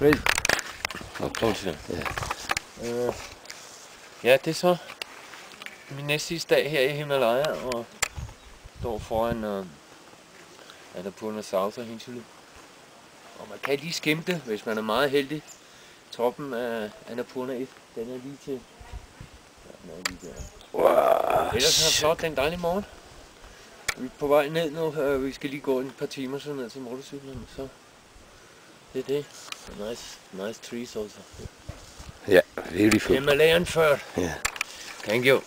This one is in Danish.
Ready? Nå, prøv til det. Ja. Øh, ja, det er så min næste sidste dag her i Himalaya, og står foran uh, Annapurna South og Hinchulu. Og man kan lige skimte, hvis man er meget heldig, toppen af Annapurna 1. Den er lige til... Ja, den er lige der. Wow, Ellers er det flot, det er en dejlig morgen. Vi er på vej ned nu, og vi skal lige gå et par timer så ned til motorcyklen, så Did he? Nice, nice trees also. Yeah, beautiful. Himalayan fir. Yeah. Thank you.